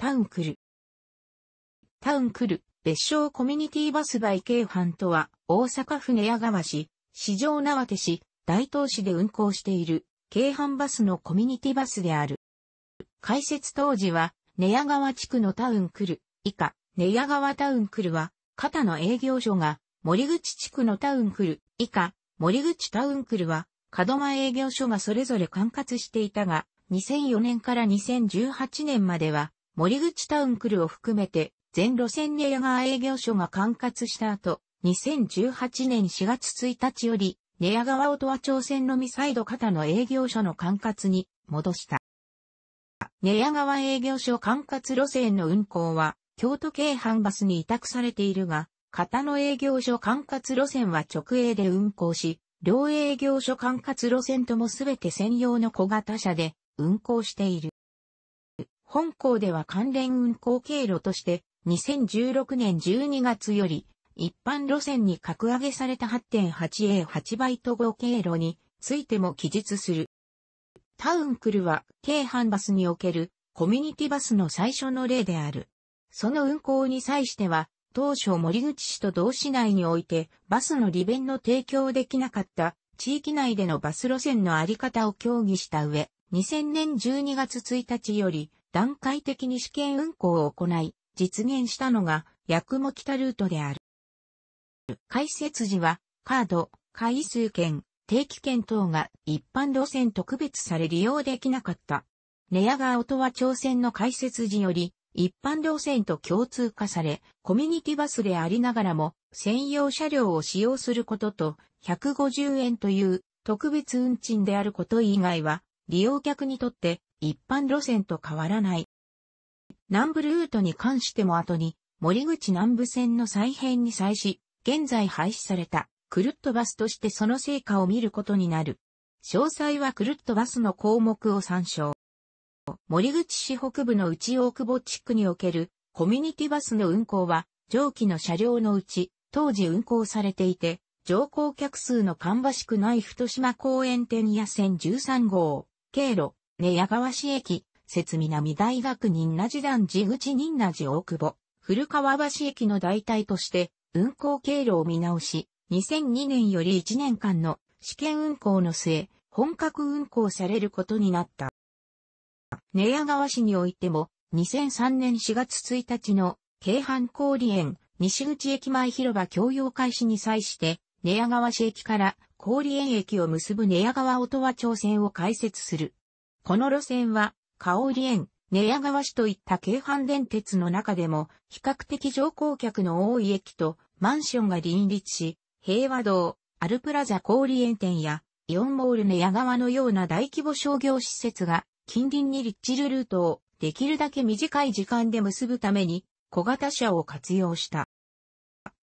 タウンクル。タウンクル、別称コミュニティバスバイ京阪とは、大阪府寝屋川市、市場縄手市、大東市で運行している、京阪バスのコミュニティバスである。開設当時は、寝屋川地区のタウンクル、以下、寝屋川タウンクルは、肩の営業所が、森口地区のタウンクル、以下、森口タウンクルは、門間営業所がそれぞれ管轄していたが、2004年から2018年までは、森口タウンクルを含めて、全路線寝屋川営業所が管轄した後、2018年4月1日より、寝屋川音羽町線のミサイド型の営業所の管轄に戻した。寝屋川営業所管轄路線の運行は、京都京阪バスに委託されているが、型の営業所管轄路線は直営で運行し、両営業所管轄路線ともすべて専用の小型車で運行している。本校では関連運行経路として、2016年12月より、一般路線に格上げされた 8.8A8 バイト号経路についても記述する。タウンクルは、京阪バスにおけるコミュニティバスの最初の例である。その運行に際しては、当初森口市と同市内においてバスの利便の提供できなかった地域内でのバス路線のあり方を協議した上、2000年12月1日より段階的に試験運行を行い、実現したのが、八雲北ルートである。開設時は、カード、回数券、定期券等が一般路線と区別され利用できなかった。寝屋川音羽町線の開設時より、一般路線と共通化され、コミュニティバスでありながらも、専用車両を使用することと、150円という特別運賃であること以外は、利用客にとって一般路線と変わらない。南部ルートに関しても後に、森口南部線の再編に際し、現在廃止された、クルットバスとしてその成果を見ることになる。詳細はクルットバスの項目を参照。森口市北部の内大久保地区におけるコミュニティバスの運行は、上記の車両のうち、当時運行されていて、乗降客数の芳しくない太島公園店屋線13号、経路、寝屋川市駅、設南大学仁那寺団地口仁那寺大久保、古川橋駅の代替として、運行経路を見直し、2002年より1年間の試験運行の末、本格運行されることになった。寝屋川市においても、2003年4月1日の京阪氷園西口駅前広場共用開始に際して、寝屋川市駅から氷園駅を結ぶ寝屋川音羽町線を開設する。この路線は、香織園、寝屋川市といった京阪電鉄の中でも、比較的乗降客の多い駅とマンションが林立し、平和堂、アルプラザ小売園店や、イオンモール寝屋川のような大規模商業施設が、近隣に立地るルートをできるだけ短い時間で結ぶために、小型車を活用した。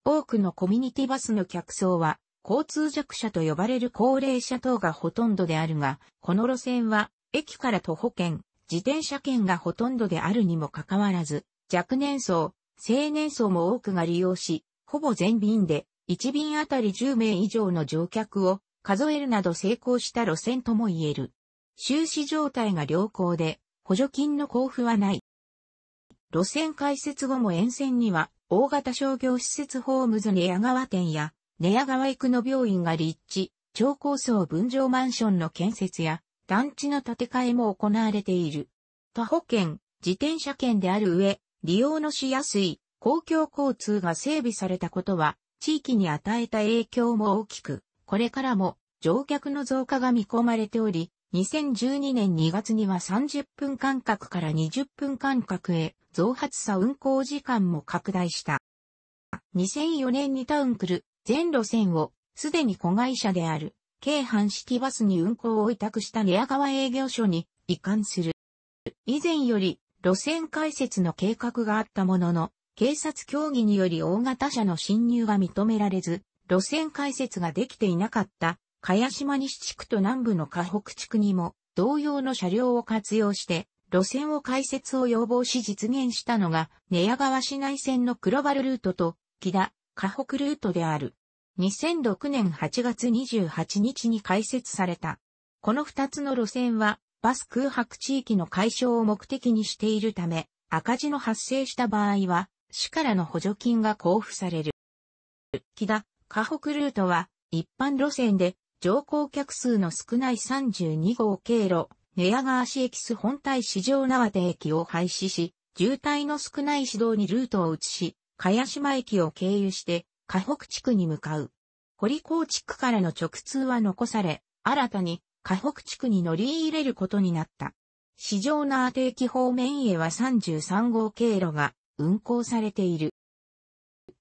多くのコミュニティバスの客層は、交通弱者と呼ばれる高齢者等がほとんどであるが、この路線は、駅から徒歩券、自転車券がほとんどであるにもかかわらず、若年層、青年層も多くが利用し、ほぼ全便で、1便あたり10名以上の乗客を数えるなど成功した路線とも言える。収支状態が良好で、補助金の交付はない。路線開設後も沿線には、大型商業施設ホームズ寝屋川店や、寝屋川育野病院が立地、超高層分譲マンションの建設や、団地の建て替えも行われている。他保険、自転車券である上、利用のしやすい公共交通が整備されたことは、地域に与えた影響も大きく、これからも乗客の増加が見込まれており、2012年2月には30分間隔から20分間隔へ増発さ運行時間も拡大した。2004年にタウンクル全路線をすでに子会社である京阪シティバスに運行を委託した寝屋川営業所に移管する。以前より路線開設の計画があったものの、警察協議により大型車の侵入が認められず、路線開設ができていなかった、茅島西地区と南部の河北地区にも、同様の車両を活用して、路線を開設を要望し実現したのが、寝屋川市内線の黒原ルートと、木田、河北ルートである。2006年8月28日に開設された。この二つの路線は、バス空白地域の解消を目的にしているため、赤字の発生した場合は、市からの補助金が交付される。木田、河北ルートは、一般路線で、乗降客数の少ない32号経路、寝屋川市駅本体市場縄手駅を廃止し、渋滞の少ない市道にルートを移し、茅島駅を経由して、河北地区に向かう。堀高地区からの直通は残され、新たに河北地区に乗り入れることになった。市場縄手駅方面へは33号経路が運行されている。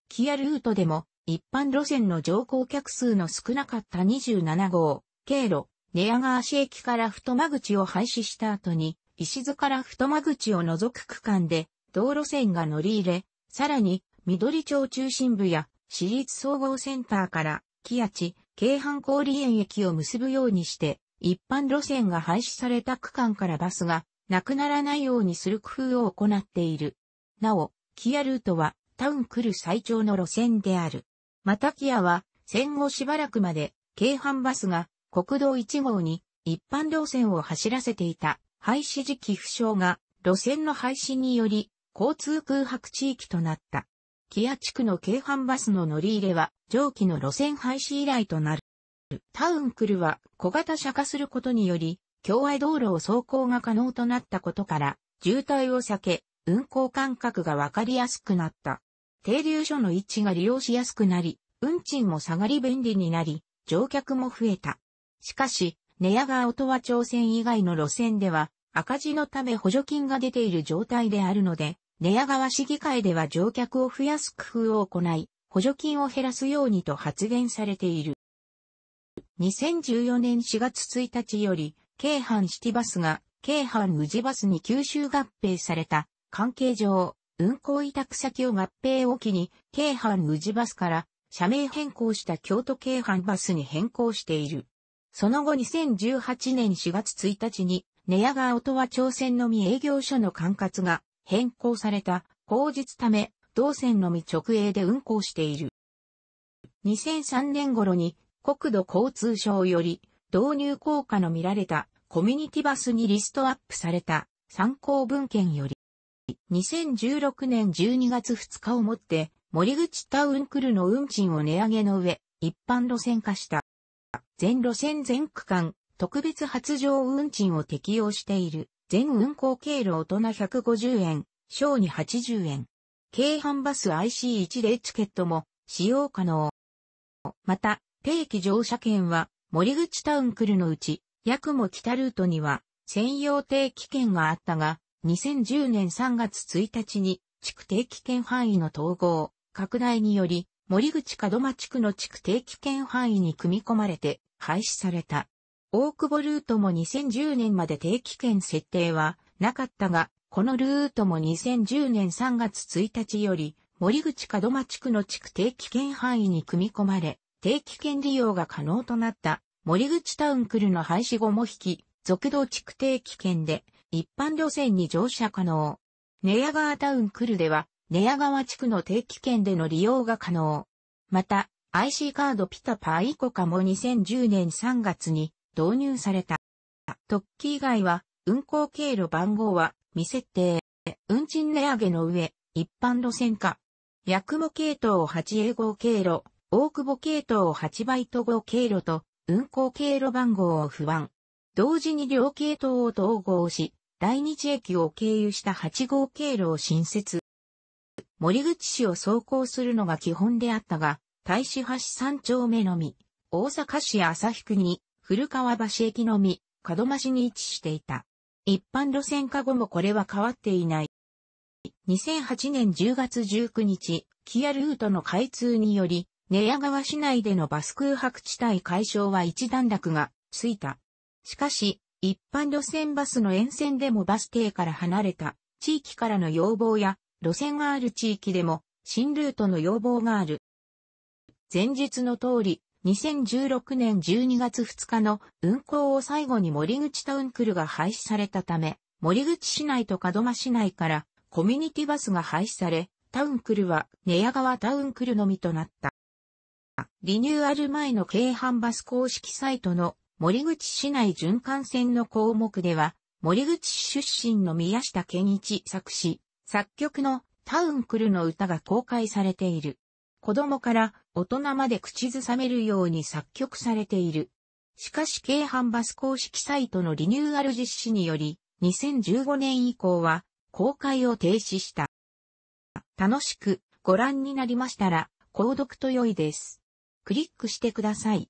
キアルートでも一般路線の乗降客数の少なかった27号経路、寝屋川市駅から太間口を廃止した後に、石津から太間口を除く区間で道路線が乗り入れ、さらに緑町中心部や私立総合センターから木屋地、京阪氷園駅を結ぶようにして、一般路線が廃止された区間からバスがなくならないようにする工夫を行っている。なお、キアルートはタウン来る最長の路線である。またキアは戦後しばらくまで京阪バスが国道1号に一般路線を走らせていた廃止時期不詳が路線の廃止により交通空白地域となった。キア地区の京阪バスの乗り入れは上記の路線廃止以来となる。タウンクルは小型車化することにより、共愛道路を走行が可能となったことから、渋滞を避け、運行間隔がわかりやすくなった。停留所の位置が利用しやすくなり、運賃も下がり便利になり、乗客も増えた。しかし、寝屋川音羽町線以外の路線では、赤字のため補助金が出ている状態であるので、寝屋川市議会では乗客を増やす工夫を行い、補助金を減らすようにと発言されている。2014年4月1日より、京阪シティバスが、京阪宇治バスに吸収合併された関係上、運行委託先を合併を機に、京阪宇治バスから社名変更した京都京阪バスに変更している。その後2018年4月1日に、寝屋川音羽町線のみ営業所の管轄が変更された後日ため、同線のみ直営で運行している。2003年頃に国土交通省より導入効果の見られたコミュニティバスにリストアップされた参考文献より2016年12月2日をもって、森口タウンクルの運賃を値上げの上、一般路線化した。全路線全区間、特別発乗運賃を適用している。全運行経路大人150円、小に80円。京阪バス IC10 チケットも使用可能。また、定期乗車券は森口タウンクルのうち、八雲北ルートには専用定期券があったが、2010年3月1日に地区定期圏範囲の統合、拡大により、森口門間地区の地区定期圏範囲に組み込まれて廃止された。大久保ルートも2010年まで定期圏設定はなかったが、このルートも2010年3月1日より、森口門間地区の地区定期圏範囲に組み込まれ、定期券利用が可能となった森口タウンクルの廃止後も引き、続道地区定期券で一般路線に乗車可能。寝屋川タウンクルでは、寝屋川地区の定期券での利用が可能。また、IC カードピタパーイコカも2010年3月に導入された。特記以外は、運行経路番号は未設定。運賃値上げの上、一般路線化。八雲系統を8英号経路、大久保系統を8バイト号経路と、運行経路番号を不安。同時に両系統を統合し、大日駅を経由した8号経路を新設。森口市を走行するのが基本であったが、大使橋三丁目のみ、大阪市旭国、古川橋駅のみ、門真市に位置していた。一般路線化後もこれは変わっていない。2008年10月19日、キアルートの開通により、寝屋川市内でのバス空白地帯解消は一段落がついた。しかし、一般路線バスの沿線でもバス停から離れた地域からの要望や路線がある地域でも新ルートの要望がある。前日の通り、2016年12月2日の運行を最後に森口タウンクルが廃止されたため、森口市内と門真市内からコミュニティバスが廃止され、タウンクルは寝屋川タウンクルのみとなった。リニューアル前の京阪バス公式サイトの森口市内循環線の項目では、森口市出身の宮下健一作詞、作曲のタウンクルの歌が公開されている。子供から大人まで口ずさめるように作曲されている。しかし京阪バス公式サイトのリニューアル実施により、2015年以降は公開を停止した。楽しくご覧になりましたら、購読と良いです。クリックしてください。